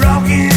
rocking.